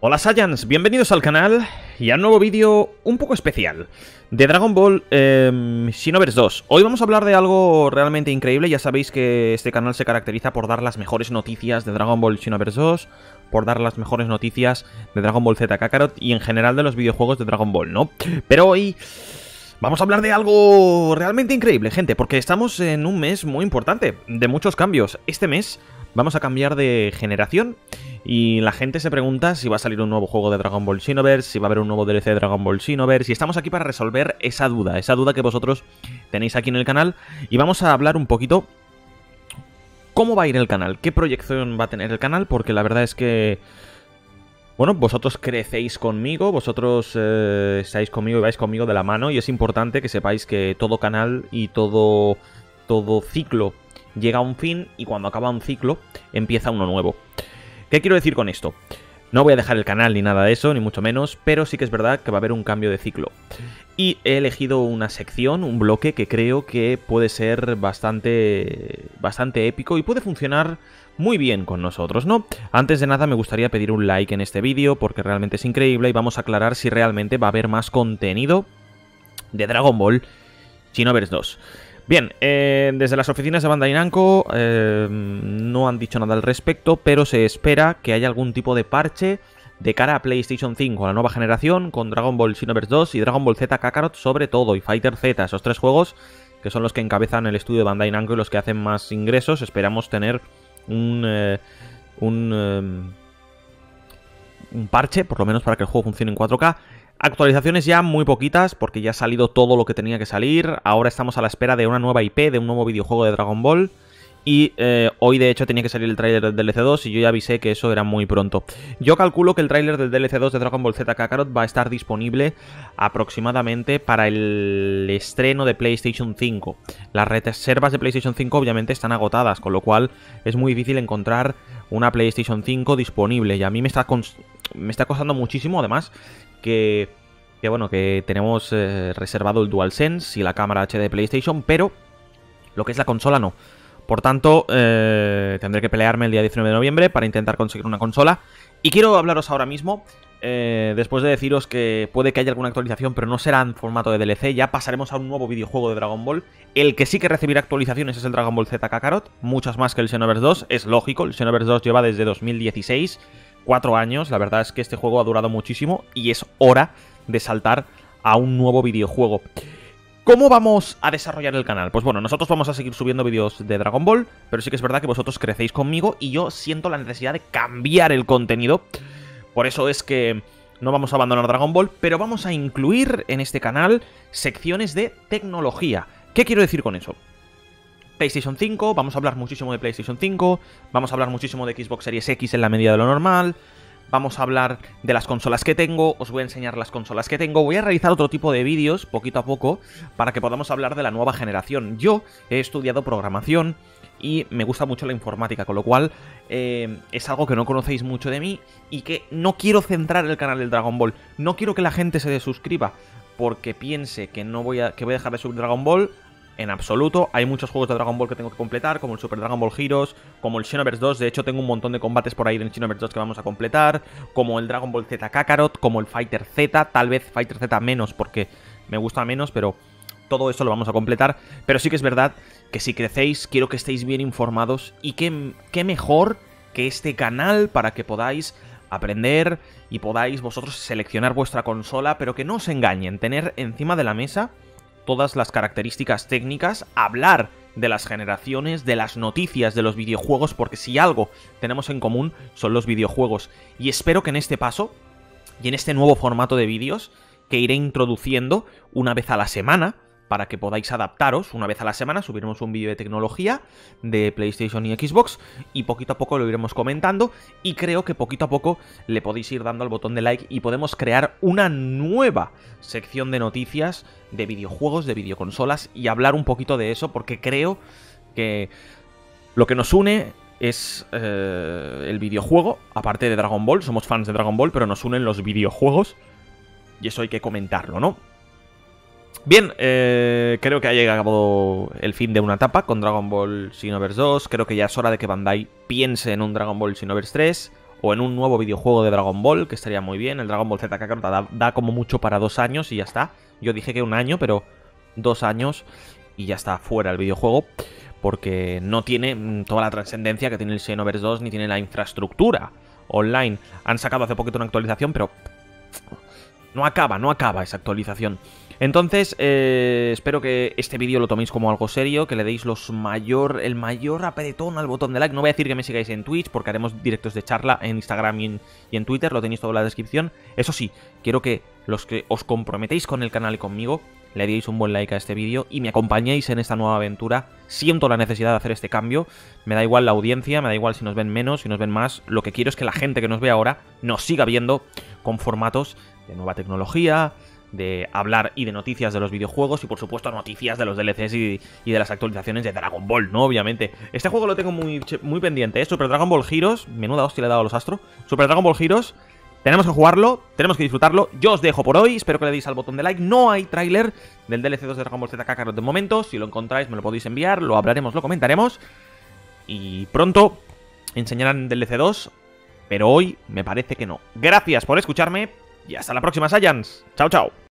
Hola Saiyans, bienvenidos al canal y a un nuevo vídeo un poco especial de Dragon Ball eh, Xenoverse 2. Hoy vamos a hablar de algo realmente increíble, ya sabéis que este canal se caracteriza por dar las mejores noticias de Dragon Ball Xenoverse 2, por dar las mejores noticias de Dragon Ball Z Kakarot y en general de los videojuegos de Dragon Ball, ¿no? Pero hoy... Vamos a hablar de algo realmente increíble, gente, porque estamos en un mes muy importante, de muchos cambios. Este mes vamos a cambiar de generación y la gente se pregunta si va a salir un nuevo juego de Dragon Ball Xenoverse, si va a haber un nuevo DLC de Dragon Ball Xenoverse, y estamos aquí para resolver esa duda, esa duda que vosotros tenéis aquí en el canal, y vamos a hablar un poquito cómo va a ir el canal, qué proyección va a tener el canal, porque la verdad es que... Bueno, vosotros crecéis conmigo, vosotros eh, estáis conmigo y vais conmigo de la mano y es importante que sepáis que todo canal y todo, todo ciclo llega a un fin y cuando acaba un ciclo empieza uno nuevo. ¿Qué quiero decir con esto? No voy a dejar el canal ni nada de eso, ni mucho menos, pero sí que es verdad que va a haber un cambio de ciclo. Y he elegido una sección, un bloque que creo que puede ser bastante, bastante épico y puede funcionar muy bien con nosotros, ¿no? Antes de nada me gustaría pedir un like en este vídeo porque realmente es increíble y vamos a aclarar si realmente va a haber más contenido de Dragon Ball Xenoverse 2. Bien, eh, desde las oficinas de Bandai Namco eh, no han dicho nada al respecto, pero se espera que haya algún tipo de parche de cara a PlayStation 5, a la nueva generación, con Dragon Ball Xenoverse 2 y Dragon Ball Z Kakarot sobre todo, y Fighter Z, esos tres juegos que son los que encabezan el estudio de Bandai Namco y los que hacen más ingresos. Esperamos tener un... Eh, un, un parche, por lo menos para que el juego funcione en 4K. Actualizaciones ya muy poquitas, porque ya ha salido todo lo que tenía que salir. Ahora estamos a la espera de una nueva IP, de un nuevo videojuego de Dragon Ball. Y eh, hoy de hecho tenía que salir el tráiler del DLC 2 y yo ya avisé que eso era muy pronto. Yo calculo que el tráiler del DLC 2 de Dragon Ball Z Kakarot va a estar disponible aproximadamente para el estreno de PlayStation 5. Las reservas de PlayStation 5 obviamente están agotadas, con lo cual es muy difícil encontrar una PlayStation 5 disponible. Y a mí me está, me está costando muchísimo además que, bueno, que tenemos eh, reservado el DualSense y la cámara HD de PlayStation, pero lo que es la consola no. Por tanto, eh, tendré que pelearme el día 19 de noviembre para intentar conseguir una consola. Y quiero hablaros ahora mismo, eh, después de deciros que puede que haya alguna actualización, pero no será en formato de DLC, ya pasaremos a un nuevo videojuego de Dragon Ball. El que sí que recibirá actualizaciones es el Dragon Ball Z Kakarot, muchas más que el Xenoverse 2, es lógico, el Xenoverse 2 lleva desde 2016 cuatro años. La verdad es que este juego ha durado muchísimo y es hora de saltar a un nuevo videojuego. ¿Cómo vamos a desarrollar el canal? Pues bueno, nosotros vamos a seguir subiendo vídeos de Dragon Ball, pero sí que es verdad que vosotros crecéis conmigo y yo siento la necesidad de cambiar el contenido. Por eso es que no vamos a abandonar Dragon Ball, pero vamos a incluir en este canal secciones de tecnología. ¿Qué quiero decir con eso? PlayStation 5, vamos a hablar muchísimo de PlayStation 5, vamos a hablar muchísimo de Xbox Series X en la medida de lo normal, vamos a hablar de las consolas que tengo, os voy a enseñar las consolas que tengo, voy a realizar otro tipo de vídeos poquito a poco para que podamos hablar de la nueva generación. Yo he estudiado programación y me gusta mucho la informática, con lo cual eh, es algo que no conocéis mucho de mí y que no quiero centrar el canal del Dragon Ball, no quiero que la gente se desuscriba porque piense que no voy a que voy a dejar de subir Dragon Ball en absoluto. Hay muchos juegos de Dragon Ball que tengo que completar, como el Super Dragon Ball Heroes, como el Xenoverse 2. De hecho, tengo un montón de combates por ahí en Xenoverse 2 que vamos a completar, como el Dragon Ball Z Kakarot, como el Fighter Z. Tal vez Fighter Z menos porque me gusta menos, pero todo eso lo vamos a completar. Pero sí que es verdad que si crecéis, quiero que estéis bien informados y que, qué mejor que este canal para que podáis aprender y podáis vosotros seleccionar vuestra consola, pero que no os engañen, tener encima de la mesa todas las características técnicas, hablar de las generaciones, de las noticias de los videojuegos, porque si algo tenemos en común son los videojuegos. Y espero que en este paso y en este nuevo formato de vídeos que iré introduciendo una vez a la semana, para que podáis adaptaros. Una vez a la semana subiremos un vídeo de tecnología de PlayStation y Xbox y poquito a poco lo iremos comentando y creo que poquito a poco le podéis ir dando al botón de like y podemos crear una nueva sección de noticias de videojuegos, de videoconsolas y hablar un poquito de eso porque creo que lo que nos une es eh, el videojuego, aparte de Dragon Ball, somos fans de Dragon Ball, pero nos unen los videojuegos y eso hay que comentarlo, ¿no? Bien, eh, creo que ha llegado el fin de una etapa con Dragon Ball Xenoverse 2. Creo que ya es hora de que Bandai piense en un Dragon Ball Xenoverse 3 o en un nuevo videojuego de Dragon Ball, que estaría muy bien. El Dragon Ball Z Kakarot da, da como mucho para dos años y ya está. Yo dije que un año, pero dos años y ya está fuera el videojuego. Porque no tiene mm, toda la trascendencia que tiene el Xenoverse 2, ni tiene la infraestructura online. Han sacado hace poquito una actualización, pero no acaba, no acaba esa actualización. Entonces, eh, espero que este vídeo lo toméis como algo serio, que le deis los mayor, el mayor apretón al botón de like. No voy a decir que me sigáis en Twitch, porque haremos directos de charla en Instagram y en, Twitter, lo tenéis todo en la descripción. Eso sí, quiero que los que os comprometéis con el canal y conmigo, le deis un buen like a este vídeo y me acompañéis en esta nueva aventura. Siento la necesidad de hacer este cambio, me da igual la audiencia, me da igual si nos ven menos, si nos ven más. Lo que quiero es que la gente que nos ve ahora nos siga viendo con formatos de nueva tecnología, de hablar y de noticias de los videojuegos y por supuesto noticias de los DLCs y, de las actualizaciones de Dragon Ball, ¿no? Obviamente. Este juego lo tengo muy, muy pendiente, ¿eh? Super Dragon Ball Heroes, menuda hostia le he dado a los astros. Super Dragon Ball Heroes, tenemos que jugarlo, tenemos que disfrutarlo. Yo os dejo por hoy, espero que le deis al botón de like. No hay tráiler del DLC 2 de Dragon Ball Z Kakarot de momento. Si lo encontráis me lo podéis enviar, lo hablaremos, lo comentaremos. Y pronto enseñarán DLC 2, pero hoy me parece que no. Gracias por escucharme y hasta la próxima, Saiyans. Chao, chao.